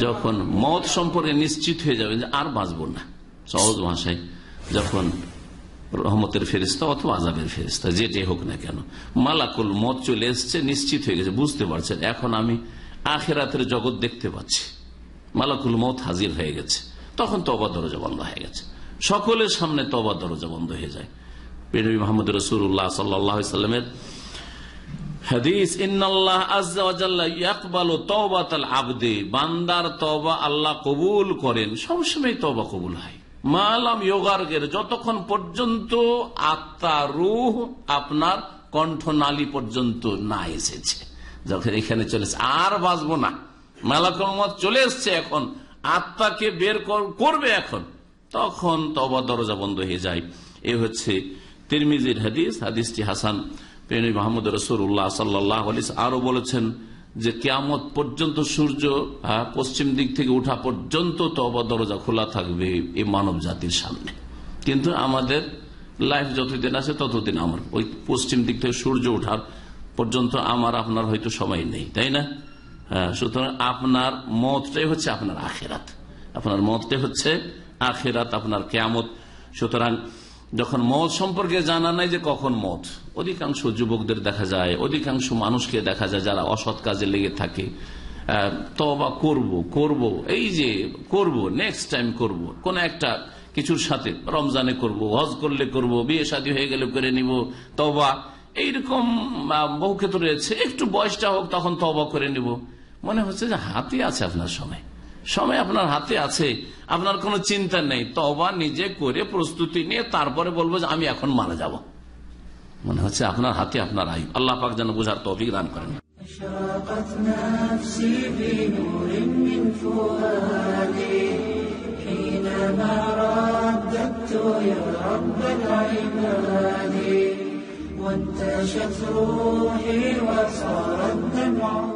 যখন মত সম্পর্কে নিশ্চিত হয়ে যাবে যে আর বাঁচব না। সহজ ভাষায়, যখন রহমতের ফেরিস্তা অথবা আজাবের ফেরিস্তা যেটাই হোক না কেন, মালাকুল মত চলে এসছে, নিশ্চিত হয়ে গেছে, বুঝতে পারছেন, এখন আমি আখেরাতের জগৎ দেখতে পাচ্ছি। মালাকুল মত হাজির হয়ে গেছে। তখন তবা দরজা বন্ধ হয়ে গেছে। সকলের সামনে তবা দরজা বন্ধ হয়ে যায়। বেনবী মোহাম্মদ রসুল্লাহ সাল্লামের হাদিস, ইন্নাল্লাহ আবদে। বান্দার তওবা আল্লাহ কবুল করেন, সবসময় তওবা কবুল হয়। মালাম যোগার্গের যতক্ষণ পর্যন্ত আত্মা রুহ আপনার কণ্ঠনালী পর্যন্ত না এসেছে, যখন এখানে চলেছে আর বাঁচবো না। মালাকুল মত চলে এসছে এখন, আত্মাকে বের করবে এখন। তখন তবা দরজা বন্ধ হয়ে যায়। এ হচ্ছে তিরমিজির হাদিস, হাদিসটি হাসান পেনী মাহমুদ রসুল্লাহ সাল্লাহ আরও বলেছেন যে কেয়ামত পর্যন্ত সূর্য পশ্চিম দিক থেকে উঠা পর্যন্ত তবা দরজা খোলা থাকবে এই মানব জাতির সামনে। কিন্তু আমাদের লাইফ যতদিন আছে ততদিন আমার, ওই পশ্চিম দিক থেকে সূর্য ওঠার পর্যন্ত আমার, আপনার হয়তো সময় নেই, তাই না? সুতরাং আপনার মতটাই হচ্ছে আপনার আখেরাত। আপনার মতটাই হচ্ছে আখেরাত, আপনার কেয়ামত। সুতরাং যখন মত সম্পর্কে জানা নাই যে কখন মত। অধিকাংশ যুবকদের দেখা যায়, অধিকাংশ মানুষকে দেখা যায় যারা অসৎ কাজে লেগে থাকে। তবা করব করব, এই যে করব নেক্সট টাইম করব, কোন একটা কিছুর সাথে রমজানে করব, হজ করলে করব, বিয়ে শাদী হয়ে গেলে করে নিব তবা এইরকম বহু ক্ষেত্রে রয়েছে। একটু বয়সটা হোক তখন তবা করে নিব। মনে হচ্ছে যে হাতে আছে আপনার সময় সময় আপনার হাতে আছে আপনার কোনো চিন্তা নেই তবা নিজে করে প্রস্তুতি নিয়ে তারপরে বলবো যে আমি এখন মারা যাব মনে হচ্ছে আপনার হাতে আপনার আয়ু আল্লাহ পাক যেন বোঝার তফিক দান করেন أشرقت نفسي بنور من فؤادي حينما رددت يا رب العباد وانتشت روحي وصار الدمع